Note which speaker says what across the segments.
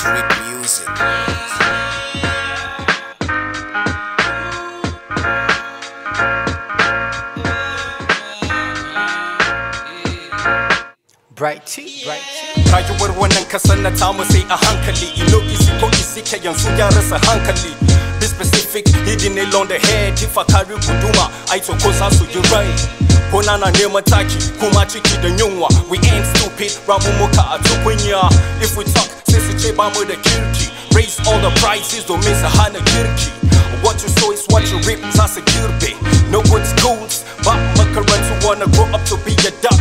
Speaker 1: Street music.
Speaker 2: Brytee, bright tea. Rayuwar wannan kasar na tamu sai a hankali ilo isi ko isi ke yanzu ya rasa hankali Be specific, hidden along the head If I carry guduma, ai to ko za su yi rai Ko na na neman taki, kuma ciki da yunwa We ain't stupid, ramu muka a tukunya If we talk, sai su ce ba mu da kirki Raise all the prices domin su hana kirki What you sow is what you reap, za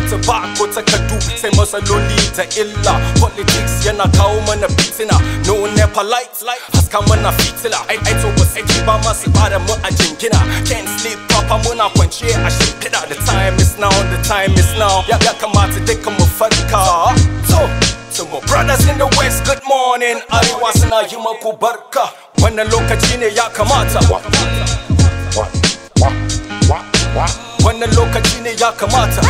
Speaker 2: doctor Ba ko takardu sai matsaloli da illa. Politics yana kawo mana fitina No NEPA lights, haska mana fitila Ai ai to ba sai ba masu bada mu a jingina Can't sleep proper muna kwance a shimfiɗa The time is now, the time is now. Ya kamata duka mu farka So, To my brothers in the west, good morning. Arewa suna yi maku barka Wannan lokaci ne ya kamata Wannan lokaci ne ya kamata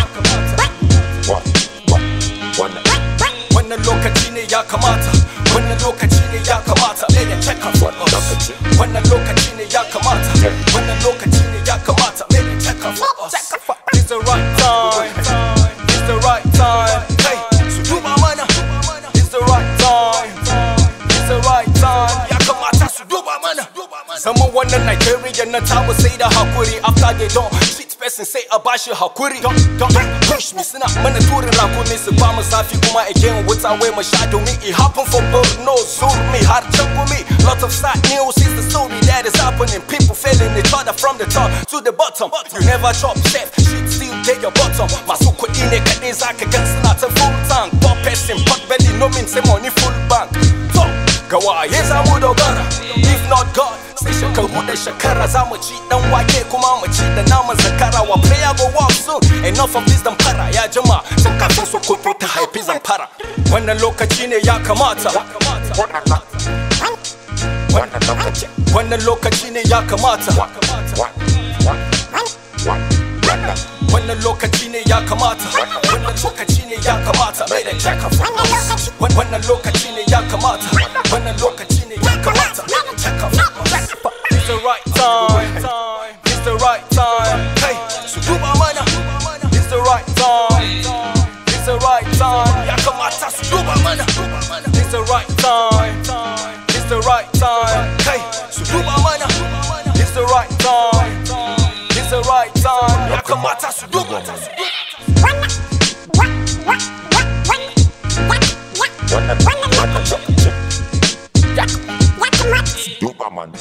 Speaker 2: Zaman wannan Nigeria na tamu sai da hakuri. After they don't cheat person sai a bashi hakuri. Don't, don't push me suna mana turin rakumi su ba mu zafi kuma again wuta wai mu sha domin it happen for Borno Zurmi har can gumi Lot of sad news is the story that is happening. People failing each other from the top to the bottom. You never chop chef, shit still get your bottom. Masu kuɗi ne kaɗai zaka gan suna ta full tank. Poor person, pot belly, no mean say money full bank. So, ga waye za mu dogara if not God sai shekaru da shekara za mu ci dan wake kuma mu ci da naman zakara. Wa prayer go walk soon. Enough of this damfara ya jima sun kafin su koto ta haifi zamfara wannan lokaci ne ya kamata. Wannan lokaci ne ya kamata. Wannan lokaci ne ya kamata. Wannan lokaci ne ya kamata. Mai da jaka wannan lokaci ne ya kamata. It's the right time It's the right time Hey, su duba mana It's the right time It's the right time Ya kamata su duba
Speaker 3: Superman.